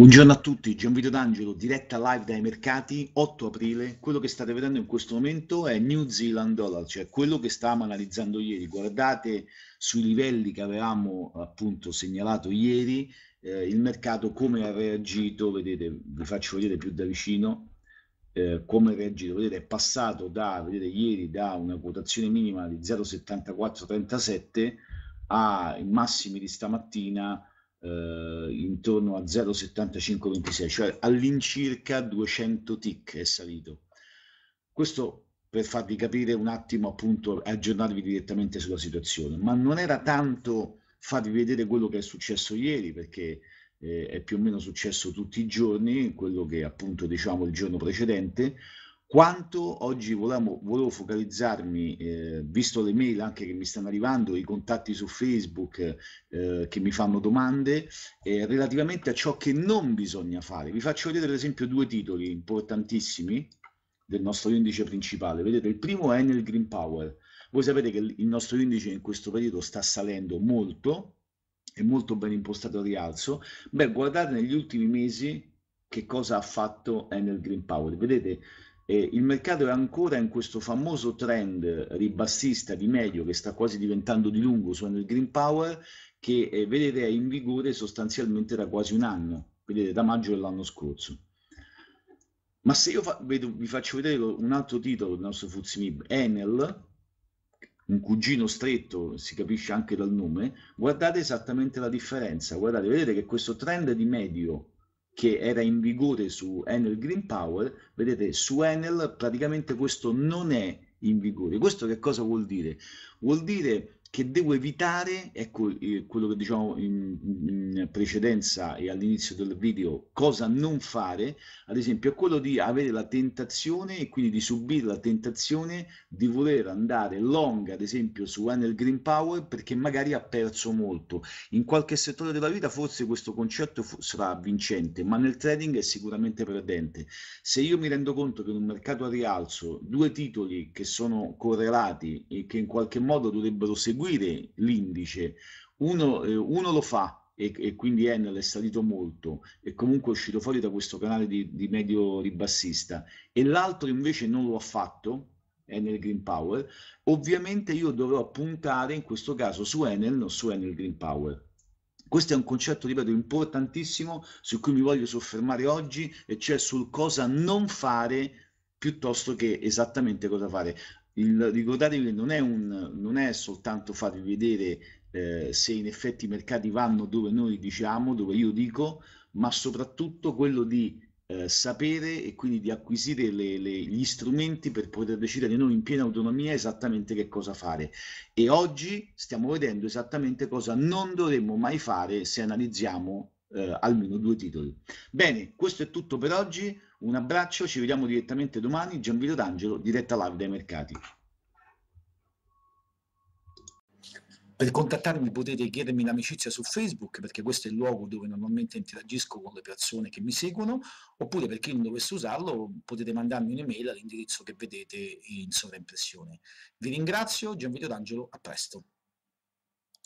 Buongiorno a tutti, Gianvito D'Angelo, diretta live dai mercati, 8 aprile. Quello che state vedendo in questo momento è New Zealand Dollar, cioè quello che stavamo analizzando ieri. Guardate sui livelli che avevamo appunto segnalato ieri, eh, il mercato come ha reagito, vedete, vi faccio vedere più da vicino eh, come ha reagito. Vedete, è passato da, vedete, ieri da una quotazione minima di 0,7437 ai massimi di stamattina eh, intorno a 0,7526, cioè all'incirca 200 tick è salito. Questo per farvi capire un attimo, appunto, aggiornarvi direttamente sulla situazione, ma non era tanto farvi vedere quello che è successo ieri, perché eh, è più o meno successo tutti i giorni, quello che appunto diciamo il giorno precedente, quanto oggi volevamo, volevo focalizzarmi, eh, visto le mail anche che mi stanno arrivando, i contatti su Facebook eh, che mi fanno domande, eh, relativamente a ciò che non bisogna fare. Vi faccio vedere ad esempio due titoli importantissimi del nostro indice principale. Vedete, il primo è nel Green Power. Voi sapete che il nostro indice in questo periodo sta salendo molto, è molto ben impostato al rialzo. Beh, guardate negli ultimi mesi che cosa ha fatto Enel Green Power. Vedete, eh, il mercato è ancora in questo famoso trend ribassista di medio che sta quasi diventando di lungo su nel Green Power che eh, vedete è in vigore sostanzialmente da quasi un anno, vedete da maggio dell'anno scorso. Ma se io fa, vedo, vi faccio vedere un altro titolo del nostro Fuzimib, Enel, un cugino stretto, si capisce anche dal nome, guardate esattamente la differenza, guardate, vedete che questo trend di medio che era in vigore su Enel Green Power, vedete su Enel praticamente questo non è in vigore. Questo che cosa vuol dire? Vuol dire che devo evitare, ecco quello che diciamo in, in, precedenza e all'inizio del video, cosa non fare, ad esempio è quello di avere la tentazione e quindi di subire la tentazione di voler andare long, ad esempio su Enel Green Power, perché magari ha perso molto. In qualche settore della vita forse questo concetto sarà vincente, ma nel trading è sicuramente perdente. Se io mi rendo conto che in un mercato a rialzo due titoli che sono correlati e che in qualche modo dovrebbero seguire seguire l'indice, uno, eh, uno lo fa e, e, quindi Enel è salito molto e comunque è uscito fuori da questo canale di, di medio ribassista. E l'altro invece non lo ha fatto, Enel Green Power, ovviamente io dovrò puntare in questo caso su Enel, non su Enel Green Power. Questo è un concetto, ripeto, importantissimo su cui mi voglio soffermare oggi e cioè sul cosa non fare piuttosto che esattamente cosa fare il, ricordatevi che non è, un, non è soltanto farvi vedere eh, se in effetti i mercati vanno dove noi diciamo, dove io dico, ma soprattutto quello di eh, sapere e quindi di acquisire le, le, gli strumenti per poter decidere noi in piena autonomia esattamente che cosa fare. E oggi stiamo vedendo esattamente cosa non dovremmo mai fare se analizziamo eh, almeno due titoli. Bene, questo è tutto per oggi. Un abbraccio, ci vediamo direttamente domani. Gianvito D'Angelo, diretta live dai mercati. Per contattarmi potete chiedermi l'amicizia su Facebook perché questo è il luogo dove normalmente interagisco con le persone che mi seguono oppure per chi non dovesse usarlo potete mandarmi un'email all'indirizzo che vedete in sovraimpressione. Vi ringrazio, Gianvito D'Angelo, a presto.